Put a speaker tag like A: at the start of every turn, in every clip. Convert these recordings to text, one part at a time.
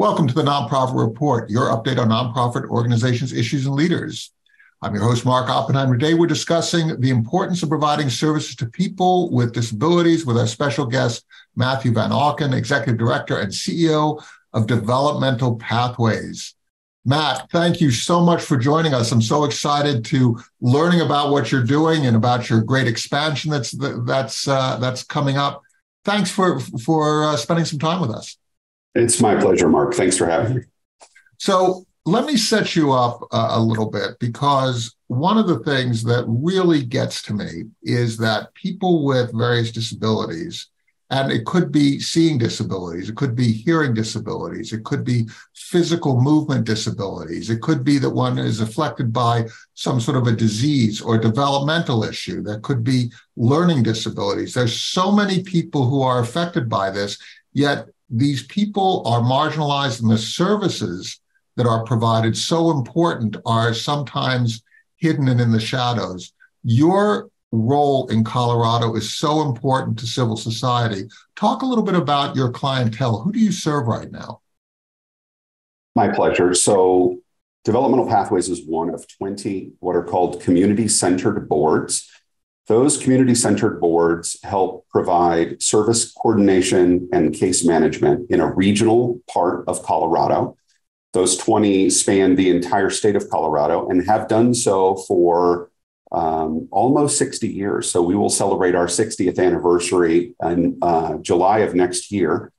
A: Welcome to the Nonprofit Report, your update on nonprofit organizations, issues, and leaders. I'm your host, Mark Oppenheimer. Today, we're discussing the importance of providing services to people with disabilities with our special guest, Matthew Van Auken, Executive Director and CEO of Developmental Pathways. Matt, thank you so much for joining us. I'm so excited to learning about what you're doing and about your great expansion that's that's uh, that's coming up. Thanks for for uh, spending some time with us.
B: It's my pleasure, Mark. Thanks for having me.
A: So let me set you up uh, a little bit because one of the things that really gets to me is that people with various disabilities, and it could be seeing disabilities, it could be hearing disabilities, it could be physical movement disabilities, it could be that one is afflicted by some sort of a disease or developmental issue, that could be learning disabilities. There's so many people who are affected by this, yet these people are marginalized and the services that are provided so important are sometimes hidden and in the shadows. Your role in Colorado is so important to civil society. Talk a little bit about your clientele. Who do you serve right now?
B: My pleasure. So, Developmental Pathways is one of 20 what are called community centered boards those community centered boards help provide service coordination and case management in a regional part of Colorado. Those 20 span the entire state of Colorado and have done so for um, almost 60 years. So we will celebrate our 60th anniversary in uh, July of next year.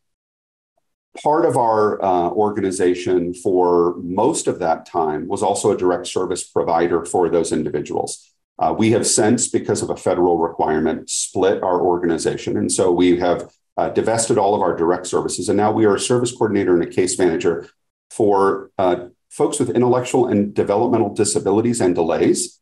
B: Part of our uh, organization for most of that time was also a direct service provider for those individuals. Uh, we have since, because of a federal requirement, split our organization. And so we have uh, divested all of our direct services. And now we are a service coordinator and a case manager for uh, folks with intellectual and developmental disabilities and delays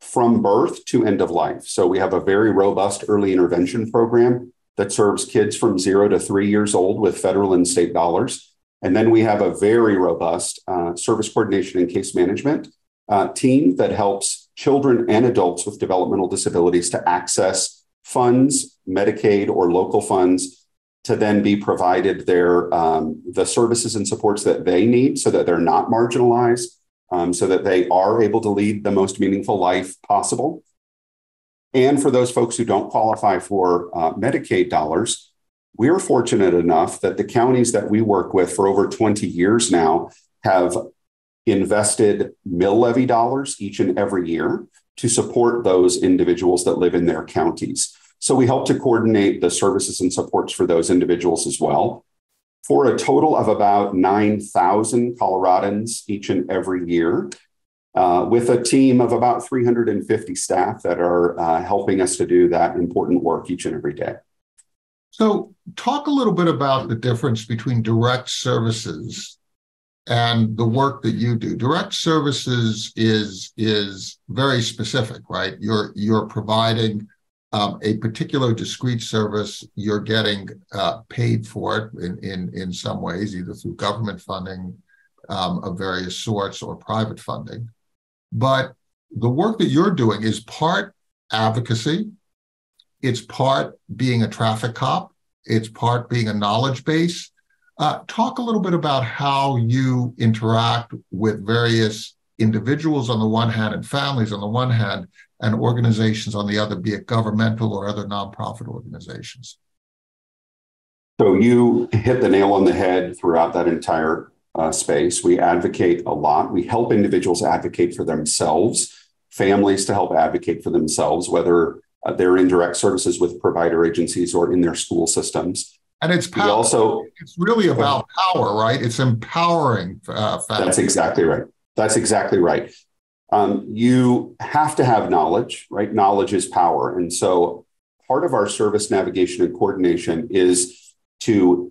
B: from birth to end of life. So we have a very robust early intervention program that serves kids from zero to three years old with federal and state dollars. And then we have a very robust uh, service coordination and case management uh, team that helps children and adults with developmental disabilities to access funds, Medicaid or local funds, to then be provided their um, the services and supports that they need, so that they're not marginalized, um, so that they are able to lead the most meaningful life possible. And for those folks who don't qualify for uh, Medicaid dollars, we're fortunate enough that the counties that we work with for over 20 years now have invested mill levy dollars each and every year to support those individuals that live in their counties. So we help to coordinate the services and supports for those individuals as well. For a total of about 9,000 Coloradans each and every year, uh, with a team of about 350 staff that are uh, helping us to do that important work each and every day.
A: So, talk a little bit about the difference between direct services and the work that you do. Direct services is is very specific right? You're you're providing um, a particular discrete service. You're getting uh, paid for it in, in in some ways either through government funding um, of various sorts or private funding. But the work that you're doing is part advocacy. It's part being a traffic cop. It's part being a knowledge base uh, talk a little bit about how you interact with various individuals on the one hand and families on the one hand and organizations on the other, be it governmental or other nonprofit organizations.
B: So you hit the nail on the head throughout that entire uh, space. We advocate a lot. We help individuals advocate for themselves, families to help advocate for themselves, whether uh, they're in direct services with provider agencies or in their school systems.
A: And it's power. also it's really about power, right? It's empowering. Uh,
B: that's exactly right. That's exactly right. Um, you have to have knowledge, right? Knowledge is power, and so part of our service navigation and coordination is to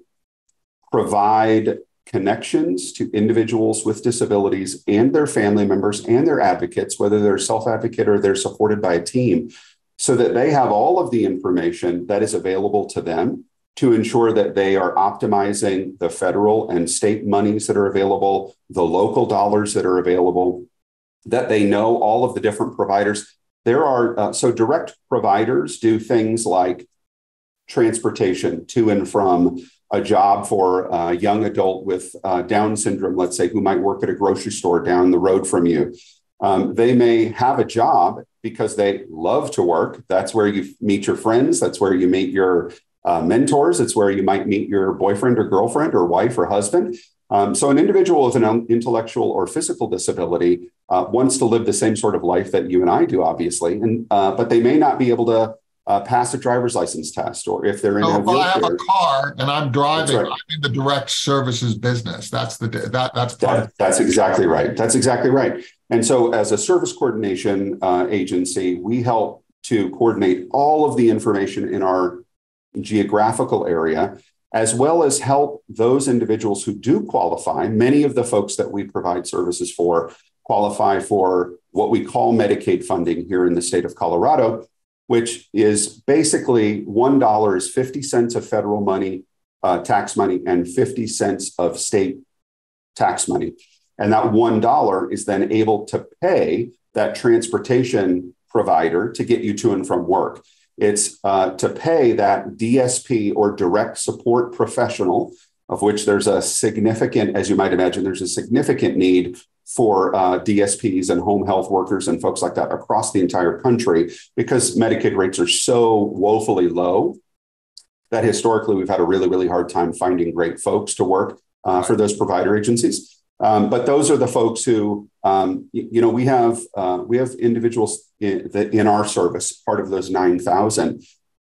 B: provide connections to individuals with disabilities and their family members and their advocates, whether they're self advocate or they're supported by a team, so that they have all of the information that is available to them to ensure that they are optimizing the federal and state monies that are available, the local dollars that are available, that they know all of the different providers. There are, uh, so direct providers do things like transportation to and from a job for a young adult with uh, Down syndrome, let's say, who might work at a grocery store down the road from you. Um, they may have a job because they love to work. That's where you meet your friends. That's where you meet your uh, mentors. It's where you might meet your boyfriend or girlfriend or wife or husband. Um, so, an individual with an intellectual or physical disability uh, wants to live the same sort of life that you and I do, obviously, and uh, but they may not be able to uh, pass a driver's license test, or if they're in
A: so
B: a
A: if
B: wheelchair.
A: I have a car and I'm driving,
B: right.
A: I'm in the direct services business. That's the that that's
B: that, that's exactly right. That's exactly right. And so, as a service coordination uh, agency, we help to coordinate all of the information in our geographical area as well as help those individuals who do qualify. Many of the folks that we provide services for qualify for what we call Medicaid funding here in the state of Colorado, which is basically $1 is 50 cents of federal money, uh, tax money, and 50 cents of state tax money. And that $1 is then able to pay that transportation provider to get you to and from work. It's uh, to pay that DSP or direct support professional, of which there's a significant, as you might imagine, there's a significant need for uh, DSPs and home health workers and folks like that across the entire country because Medicaid rates are so woefully low that historically we've had a really, really hard time finding great folks to work uh, for those provider agencies. Um, but those are the folks who, um, you, you, know, we have uh, we have individuals in, that in our service, part of those nine thousand,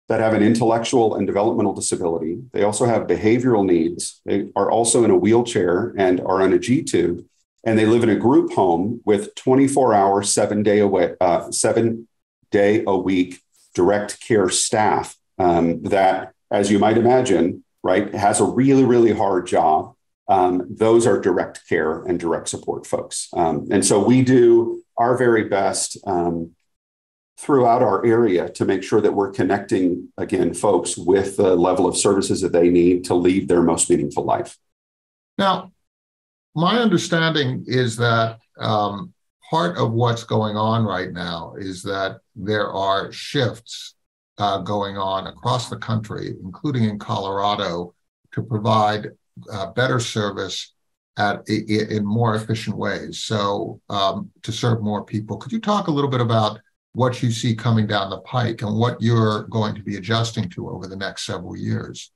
B: that have an intellectual and developmental disability. They also have behavioral needs. They are also in a wheelchair and are on a G tube, and they live in a group home with twenty four hour, seven day away, uh, seven day a week direct care staff um, that, as you might imagine, right, has a really really hard job um, those are direct care and direct support folks. Um, and so we do our very best um, throughout our area to make sure that we're connecting, again, folks with the level of services that they need to lead their most meaningful life.
A: Now, my understanding is that um, part of what's going on right now is that there are shifts uh, going on across the country, including in Colorado, to provide uh, better service at in more efficient ways. So um, to serve more people, could you talk a little bit about what you see coming down the pike and what you're going to be adjusting to over the next several years?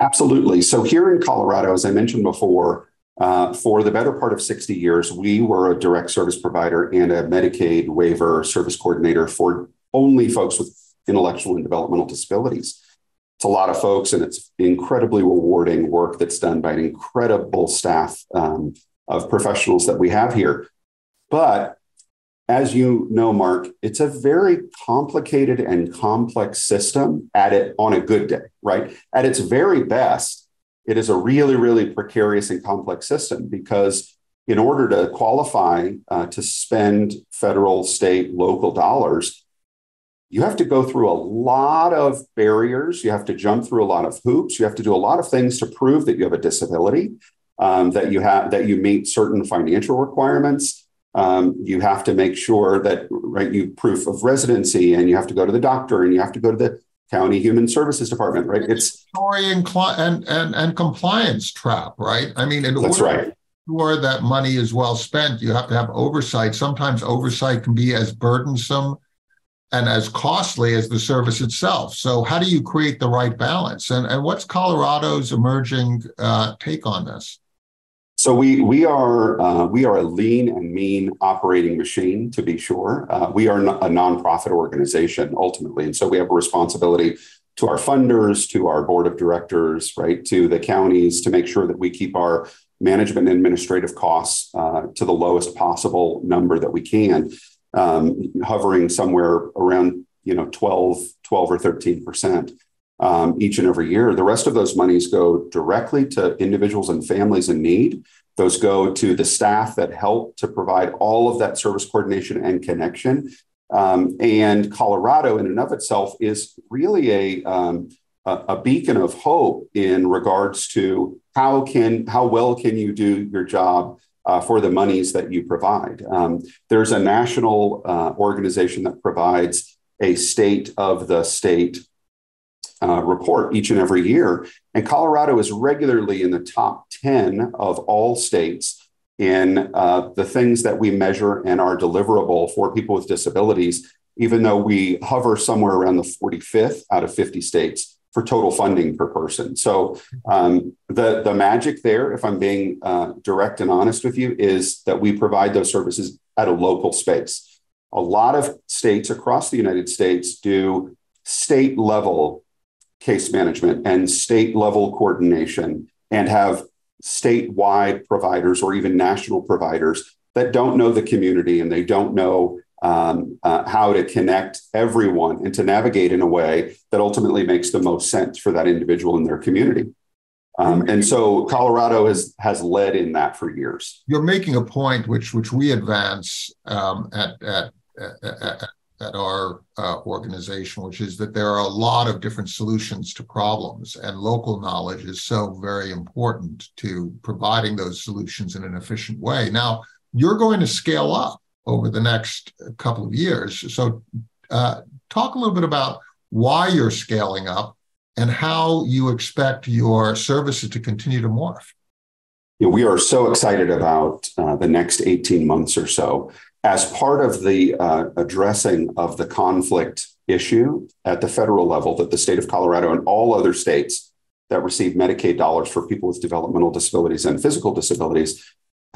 B: Absolutely. So here in Colorado, as I mentioned before, uh, for the better part of 60 years, we were a direct service provider and a Medicaid waiver service coordinator for only folks with intellectual and developmental disabilities it's a lot of folks and it's incredibly rewarding work that's done by an incredible staff um, of professionals that we have here. But as you know, Mark, it's a very complicated and complex system at it on a good day, right? At its very best, it is a really, really precarious and complex system because in order to qualify uh, to spend federal, state, local dollars, you have to go through a lot of barriers. You have to jump through a lot of hoops. You have to do a lot of things to prove that you have a disability, um, that you have that you meet certain financial requirements. Um, you have to make sure that right you proof of residency, and you have to go to the doctor, and you have to go to the county human services department. Right? It's
A: and and and, and compliance trap. Right? I mean, in
B: that's
A: order
B: right.
A: Sure that money is well spent. You have to have oversight. Sometimes oversight can be as burdensome and as costly as the service itself. So, how do you create the right balance? And, and what's Colorado's emerging uh, take on this?
B: So we we are uh, we are a lean and mean operating machine to be sure. Uh, we are a nonprofit organization ultimately, and so we have a responsibility to our funders, to our board of directors, right, to the counties to make sure that we keep our management and administrative costs uh, to the lowest possible number that we can um, hovering somewhere around you know 12, 12 or 13 percent um, each and every year. The rest of those monies go directly to individuals and families in need. Those go to the staff that help to provide all of that service coordination and connection. Um, and Colorado, in and of itself, is really a, um, a, a beacon of hope in regards to how can how well can you do your job uh, for the monies that you provide. Um, there's a national uh, organization that provides a state of the state uh, report each and every year. And Colorado is regularly in the top 10 of all states in uh, the things that we measure and are deliverable for people with disabilities, even though we hover somewhere around the 45th out of 50 states for total funding per person. So um, the the magic there, if I'm being uh, direct and honest with you, is that we provide those services at a local space. A lot of states across the United States do state level case management and state level coordination and have statewide providers or even national providers that don't know the community and they don't know um, uh, how to connect everyone and to navigate in a way that ultimately makes the most sense for that individual in their community. Um, and so Colorado has has led in that for years.
A: You're making a point which which we advance um, at, at, at, at our uh, organization, which is that there are a lot of different solutions to problems, and local knowledge is so very important to providing those solutions in an efficient way. Now, you're going to scale up over the next couple of years. So, uh, talk a little bit about why you're scaling up and how you expect your services to continue to morph.
B: Yeah, we are so excited about uh, the next 18 months or so. As part of the uh, addressing of the conflict issue at the federal level, that the state of Colorado and all other states that receive Medicaid dollars for people with developmental disabilities and physical disabilities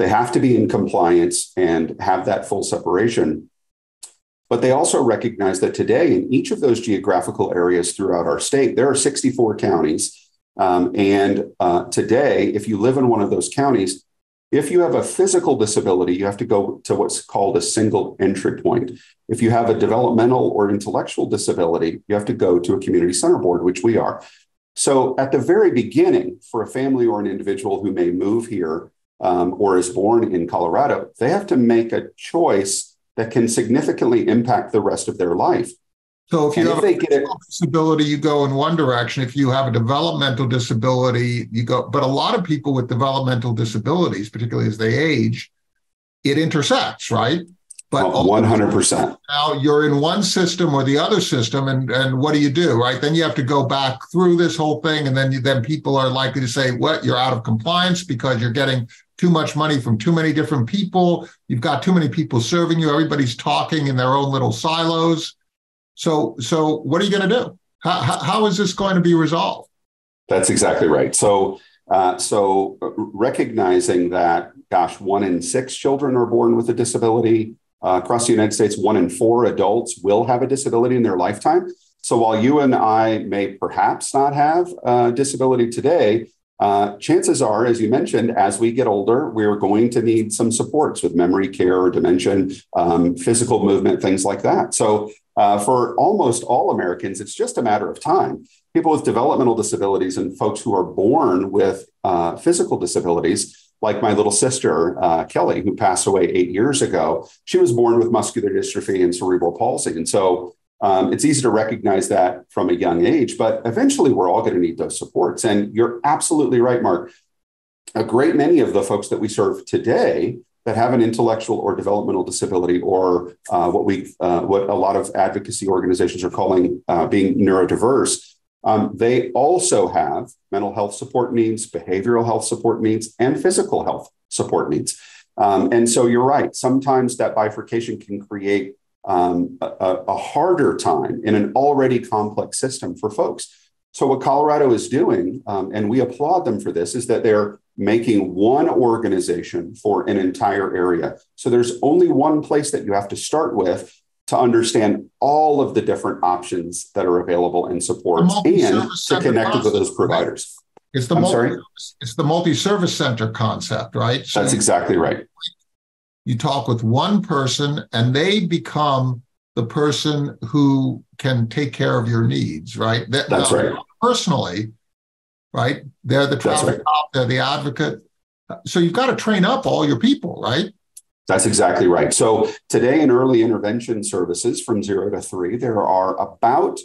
B: they have to be in compliance and have that full separation. But they also recognize that today, in each of those geographical areas throughout our state, there are 64 counties. Um, and uh, today, if you live in one of those counties, if you have a physical disability, you have to go to what's called a single entry point. If you have a developmental or intellectual disability, you have to go to a community center board, which we are. So, at the very beginning, for a family or an individual who may move here um, or is born in Colorado, they have to make a choice that can significantly impact the rest of their life.
A: So if you and have if a disability, you go in one direction. If you have a developmental disability, you go. But a lot of people with developmental disabilities, particularly as they age, it intersects, right?
B: But one hundred percent.
A: Now you're in one system or the other system, and and what do you do, right? Then you have to go back through this whole thing, and then you, then people are likely to say, "What? You're out of compliance because you're getting too much money from too many different people. You've got too many people serving you. Everybody's talking in their own little silos. So, so what are you going to do? How, how is this going to be resolved?
B: That's exactly right. So, uh, so recognizing that, gosh, one in six children are born with a disability uh, across the United States. One in four adults will have a disability in their lifetime. So, while you and I may perhaps not have a disability today, uh, chances are, as you mentioned, as we get older, we're going to need some supports with memory care, dementia, um, physical movement, things like that. So, uh, for almost all Americans, it's just a matter of time. People with developmental disabilities and folks who are born with uh, physical disabilities, like my little sister, uh, Kelly, who passed away eight years ago, she was born with muscular dystrophy and cerebral palsy. And so um, it's easy to recognize that from a young age, but eventually we're all going to need those supports. And you're absolutely right, Mark. A great many of the folks that we serve today that have an intellectual or developmental disability, or uh, what we uh, what a lot of advocacy organizations are calling uh, being neurodiverse, um, they also have mental health support needs, behavioral health support needs, and physical health support needs. Um, and so you're right. Sometimes that bifurcation can create um, a, a, harder time in an already complex system for folks. So, what Colorado is doing, um, and we applaud them for this, is that they're making one organization for an entire area. So, there's only one place that you have to start with to understand all of the different options that are available and supports and to connect with those providers.
A: It's the, multi, it's the multi-service center concept, right?
B: So That's exactly right
A: you talk with one person and they become the person who can take care of your needs, right?
B: That, That's now, right.
A: Personally, right? They're the traffic right. cop, they're the advocate. So you've got to train up all your people, right?
B: That's exactly right. So today in early intervention services from zero to three, there are about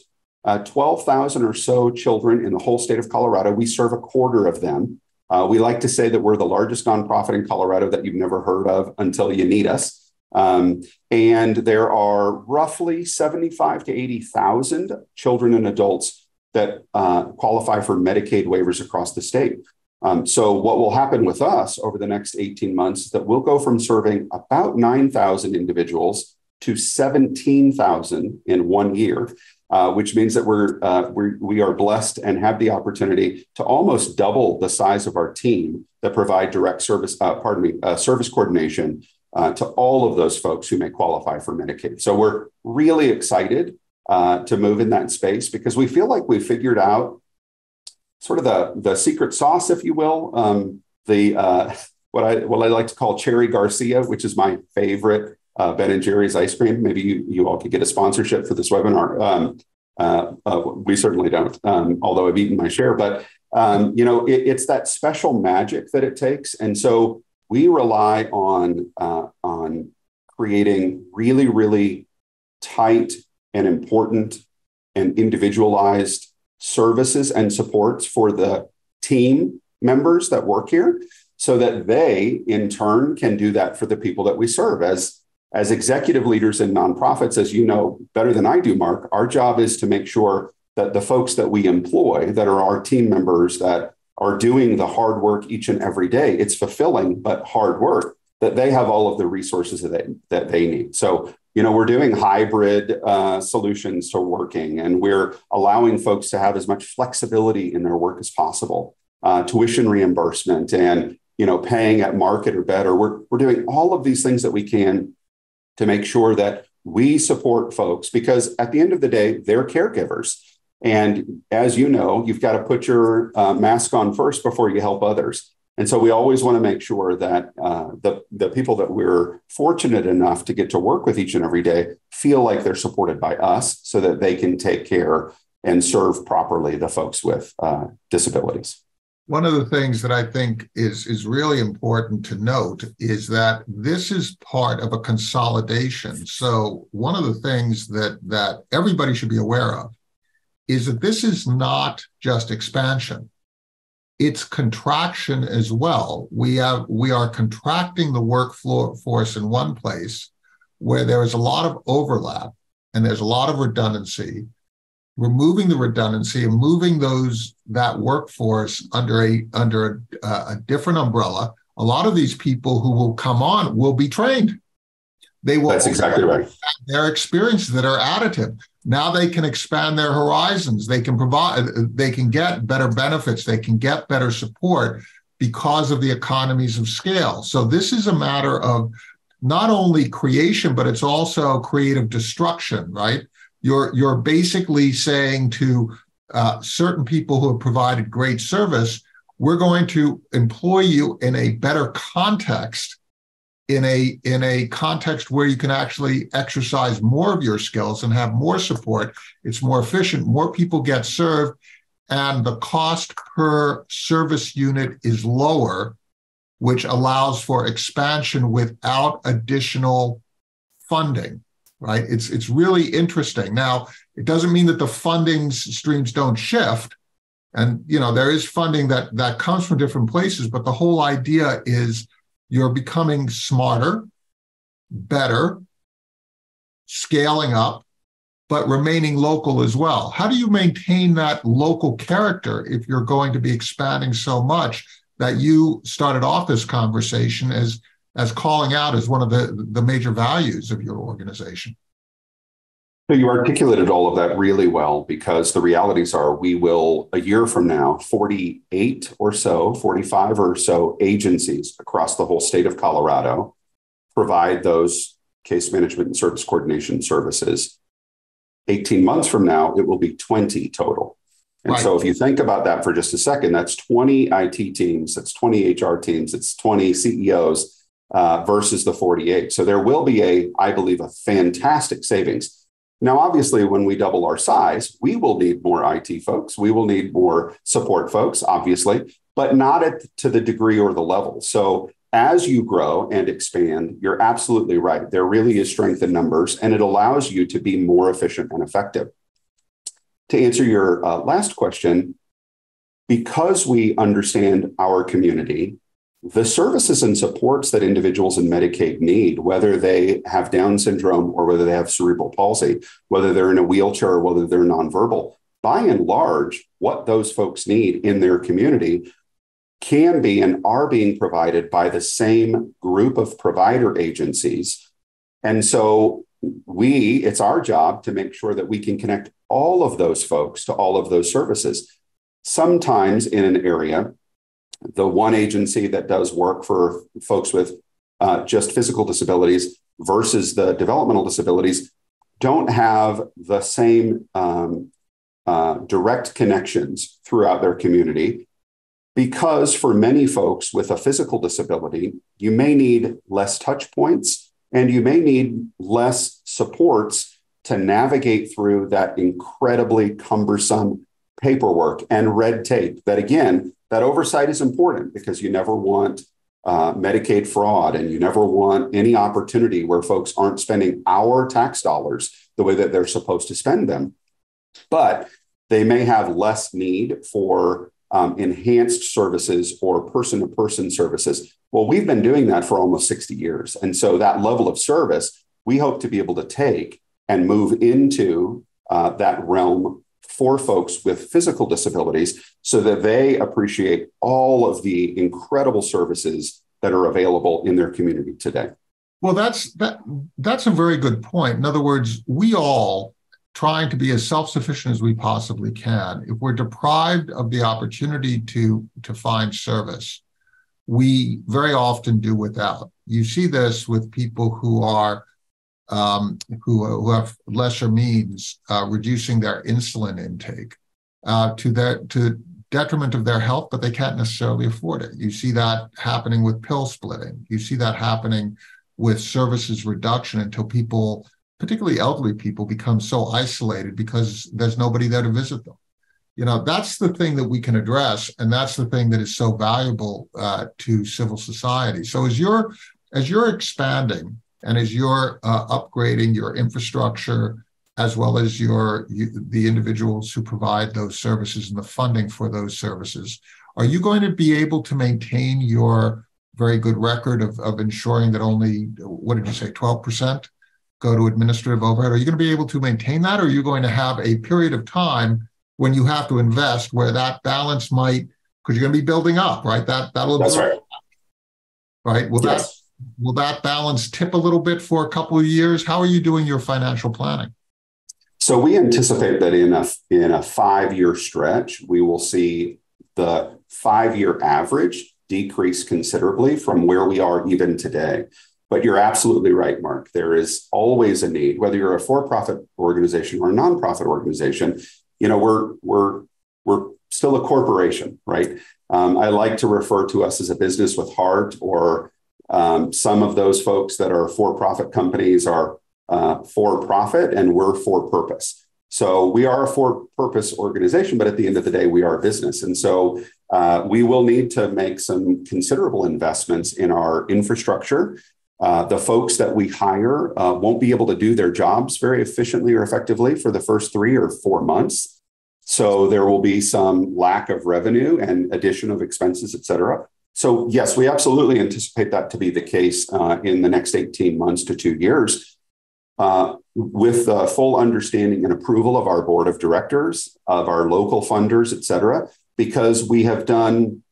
B: uh, 12,000 or so children in the whole state of Colorado. We serve a quarter of them. Uh, we like to say that we're the largest nonprofit in Colorado that you've never heard of until you need us. Um, and there are roughly 75 to 80,000 children and adults that uh, qualify for Medicaid waivers across the state. Um, so, what will happen with us over the next 18 months is that we'll go from serving about 9,000 individuals to 17,000 in one year, uh, which means that we're, uh, we're, we are blessed and have the opportunity to almost double the size of our team that provide direct service, uh, pardon me, uh, service coordination uh, to all of those folks who may qualify for Medicaid. So, we're really excited to move in that space because we feel like we've figured out sort of the the secret sauce, if you will. Um, the what I what I like to call Cherry Garcia, which is my favorite uh, Ben and Jerry's ice cream. Maybe you you all could get a sponsorship for this webinar. Um, uh, uh we certainly don't, um, although I've eaten my share. But um, you know, it, it's that special magic that it takes, and so we rely on uh, on creating really really tight and important and individualized services and supports for the team members that work here so that they in turn can do that for the people that we serve as as executive leaders in nonprofits as you know better than i do mark our job is to make sure that the folks that we employ that are our team members that are doing the hard work each and every day it's fulfilling but hard work that they have all of the resources that they, that they need. So you know we're doing hybrid uh, solutions to working and we're allowing folks to have as much flexibility in their work as possible. Uh, tuition reimbursement and you know paying at market or better. We're, we're doing all of these things that we can to make sure that we support folks because at the end of the day they're caregivers and as you know you've got to put your uh, mask on first before you help others and so we always want to make sure that uh, the, the people that we're fortunate enough to get to work with each and every day feel like they're supported by us so that they can take care and serve properly the folks with uh, disabilities.
A: One of the things that I think is, is really important to note is that this is part of a consolidation. So one of the things that, that everybody should be aware of is that this is not just expansion it's contraction as well. We have we are contracting the workforce force in one place where there is a lot of overlap and there's a lot of redundancy. Removing the redundancy and moving those that workforce under a under a, a different umbrella. A lot of these people who will come on will be trained.
B: They will. That's exactly right.
A: Their experiences that are additive now they can expand their horizons they can provide they can get better benefits they can get better support because of the economies of scale so this is a matter of not only creation but it's also creative destruction right you're you're basically saying to uh, certain people who have provided great service we're going to employ you in a better context in a in a context where you can actually exercise more of your skills and have more support. It's more efficient more people get served and the cost per service unit is lower which allows for expansion without additional funding right it's it's really interesting now it doesn't mean that the funding streams don't shift and you know there is funding that that comes from different places but the whole idea is you're becoming smarter, better, scaling up, but remaining local as well. How do you maintain that local character if you're going to be expanding so much that you started off this conversation as as calling out as one of the, the major values of your organization?
B: So you articulated all of that really well because the realities are we will, a year from now, 48 or so, 45 or so agencies across the whole state of Colorado provide those case management and service coordination services. 18 months from now, it will be 20 total. And right. so if you think about that for just a second, that's 20 IT teams, that's 20 HR teams, it's 20 CEOs uh, versus the 48. So there will be a, I believe, a fantastic savings now, obviously, when we double our size, we will need more IT folks. We will need more support folks, obviously, but not at, to the degree or the level. So, as you grow and expand, you're absolutely right. There really is strength in numbers, and it allows you to be more efficient and effective. To answer your uh, last question, because we understand our community the services and supports that individuals in Medicaid need, whether they have Down syndrome or whether they have cerebral palsy, whether they're in a wheelchair or whether they're nonverbal, by and large, what those folks need in their community can be and are being provided by the same group of provider agencies. And so we, it's our job to make sure that we can connect all of those folks to all of those services. Sometimes in an area, the one agency that does work for folks with uh, just physical disabilities versus the developmental disabilities don't have the same um, uh, direct connections throughout their community. Because for many folks with a physical disability, you may need less touch points and you may need less supports to navigate through that incredibly cumbersome paperwork and red tape that again that oversight is important because you never want uh, Medicaid fraud, and you never want any opportunity where folks aren't spending our tax dollars the way that they're supposed to spend them. But they may have less need for um, enhanced services or person to person services. Well, we've been doing that for almost 60 years. And so that level of service, we hope to be able to take and move into uh, that realm for folks with physical disabilities so that they appreciate all of the incredible services that are available in their community today.
A: Well, that's that that's a very good point. In other words, we all trying to be as self-sufficient as we possibly can. If we're deprived of the opportunity to to find service, we very often do without. You see this with people who are um, who, who have lesser means uh, reducing their insulin intake uh, to their to detriment of their health, but they can't necessarily afford it. You see that happening with pill splitting. You see that happening with services reduction until people, particularly elderly people, become so isolated because there's nobody there to visit them. You know, that's the thing that we can address, and that's the thing that is so valuable uh, to civil society. So as you're as you're expanding and as you're uh, upgrading your infrastructure, as well as your you, the individuals who provide those services and the funding for those services, are you going to be able to maintain your very good record of, of ensuring that only what did you say 12% go to administrative overhead? Are you going to be able to maintain that or are you going to have a period of time when you have to invest where that balance might because you're going to be building up right? That that'll
B: that's right.
A: Right? Well yes. that will that balance tip a little bit for a couple of years? How are you doing your financial planning?
B: So we anticipate that in a in a five year stretch, we will see the five year average decrease considerably from where we are even today. But you're absolutely right, Mark. There is always a need, whether you're a for-profit organization or a nonprofit organization. You know, we're we're we're still a corporation, right? Um, I like to refer to us as a business with heart or um, some of those folks that are for profit companies are uh, for profit and we're for purpose. So we are a for purpose organization, but at the end of the day, we are a business. And so uh, we will need to make some considerable investments in our infrastructure. Uh, the folks that we hire uh, won't be able to do their jobs very efficiently or effectively for the first three or four months. So there will be some lack of revenue and addition of expenses, et cetera. So, yes, we absolutely anticipate that to be the case uh, in the next 18 months to two years. Uh, with the full understanding and approval of our board of directors, of our local funders, et cetera, because we have done,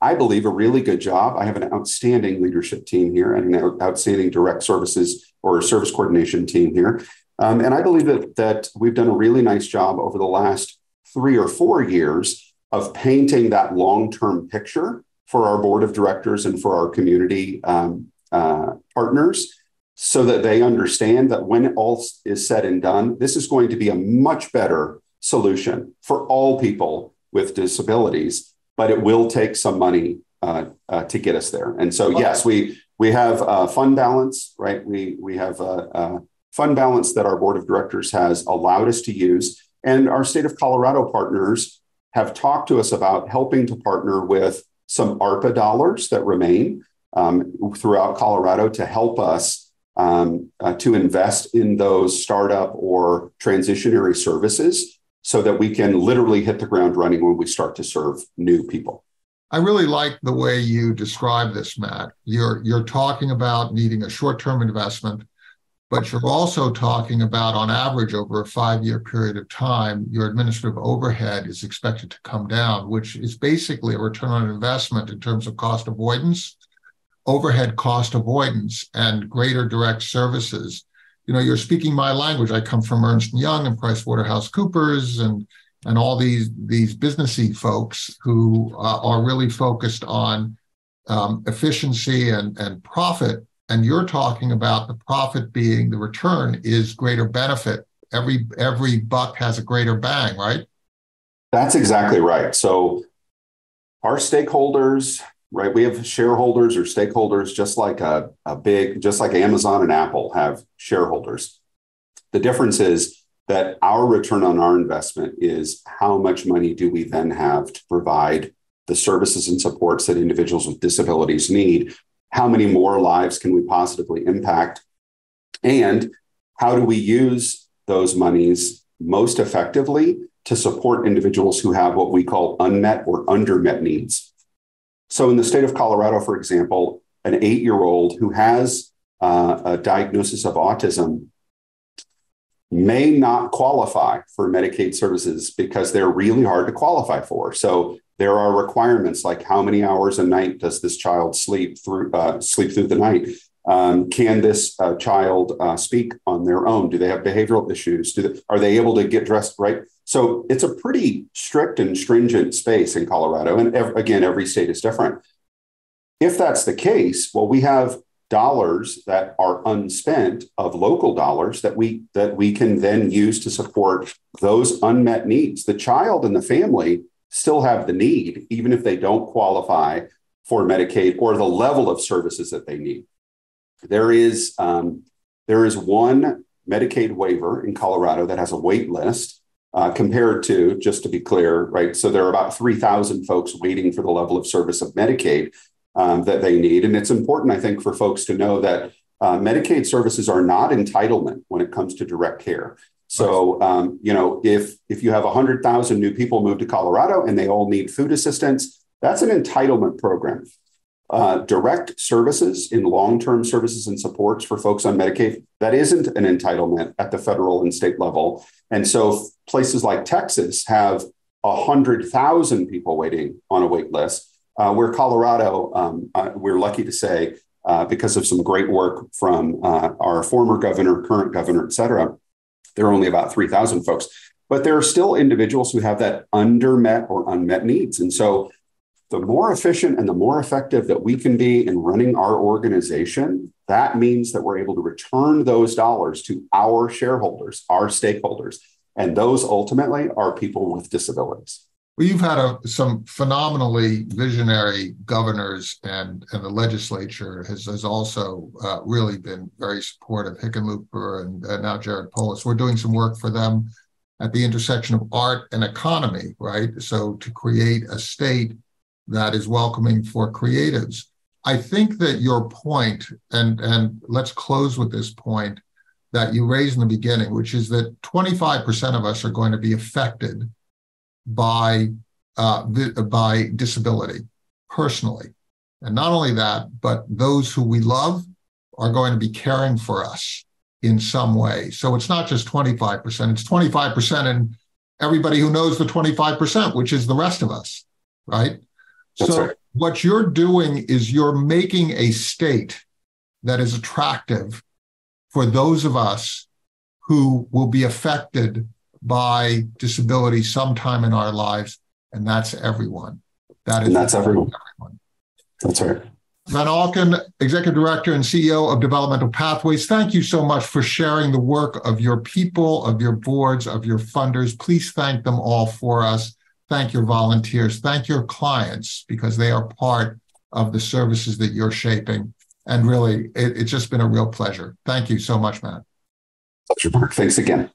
B: I believe, a really good job. I have an outstanding leadership team here and an outstanding direct services or service coordination team here. Um, and I believe that, that we've done a really nice job over the last three or four years of painting that long term picture for our board of directors and for our community um, uh, partners so that they understand that when all is said and done, this is going to be a much better solution for all people with disabilities, but it will take some money uh, uh, to get us there. And so, yes, we we have a fund balance, right? We we have a, a fund balance that our board of directors has allowed us to use, and our state of Colorado partners have talked to us about helping to partner with some ARPA dollars that remain um, throughout Colorado to help us um, uh, to invest in those startup or transitionary services so that we can literally hit the ground running when we start to serve new people.
A: I really like the way you describe this, Matt. You're you're talking about needing a short-term investment but you're also talking about, on average, over a five year period of time, your administrative overhead is expected to come down, which is basically a return on investment in terms of cost avoidance, overhead cost avoidance, and greater direct services. You know, you're speaking my language. I come from Ernst Young and Price Waterhouse Coopers and and all these these businessy folks who uh, are really focused on um, efficiency and, and profit and you're talking about the profit being the return is greater benefit. Every every buck has a greater bang, right?
B: That's exactly right. So our stakeholders, right? We have shareholders or stakeholders, just like a, a big, just like Amazon and Apple have shareholders. The difference is that our return on our investment is how much money do we then have to provide the services and supports that individuals with disabilities need how many more lives can we positively impact? And how do we use those monies most effectively to support individuals who have what we call unmet or undermet needs? So, in the state of Colorado, for example, an eight year old who has uh, a diagnosis of autism may not qualify for Medicaid services because they're really hard to qualify for. So there are requirements like how many hours a night does this child sleep through uh, sleep through the night? Um, can this uh, child uh, speak on their own? Do they have behavioral issues? They, are they able to get dressed right? So it's a pretty strict and stringent space in Colorado, and ev- again, every state is different. If that's the case, well, we have dollars that are unspent of local dollars that we that we can then use to support those unmet needs. The child and the family still have the need, even if they don't qualify for Medicaid or the level of services that they need. There is, um, there is one Medicaid waiver in Colorado that has a wait list uh, compared to, just to be clear, right? So there are about 3,000 folks waiting for the level of service of Medicaid um, that they need. And it's important, I think, for folks to know that uh, Medicaid services are not entitlement when it comes to direct care. So, um, you know, if if you have 100,000 new people move to Colorado and they all need food assistance, that's an entitlement program. Uh, direct services in long-term services and supports for folks on Medicaid, that isn't an entitlement at the federal and state level. And so places like Texas have 100,000 people waiting on a wait list, uh, where Colorado, um, uh, we're lucky to say, uh, because of some great work from uh, our former governor, current governor, et cetera, there are only about 3,000 folks, but there are still individuals who have that undermet or unmet needs. And so the more efficient and the more effective that we can be in running our organization, that means that we're able to return those dollars to our shareholders, our stakeholders. And those ultimately are people with disabilities.
A: Well, you've had a, some phenomenally visionary governors, and, and the legislature has, has also uh, really been very supportive. Hickenlooper and uh, now Jared Polis. We're doing some work for them at the intersection of art and economy, right? So to create a state that is welcoming for creatives. I think that your point, and, and let's close with this point that you raised in the beginning, which is that 25% of us are going to be affected by uh, by disability personally, and not only that, but those who we love are going to be caring for us in some way. So it's not just 25%; it's 25% and everybody who knows the 25%, which is the rest of us, right?
B: That's
A: so
B: right.
A: what you're doing is you're making a state that is attractive for those of us who will be affected by disability sometime in our lives, and that's everyone.
B: That is and that's everyone. everyone. That's right.
A: Van Auken, Executive Director and CEO of Developmental Pathways, thank you so much for sharing the work of your people, of your boards, of your funders. Please thank them all for us. Thank your volunteers. Thank your clients because they are part of the services that you're shaping. And really, it, it's just been a real pleasure. Thank you so much, Matt.
B: Pleasure, Mark. Thanks again.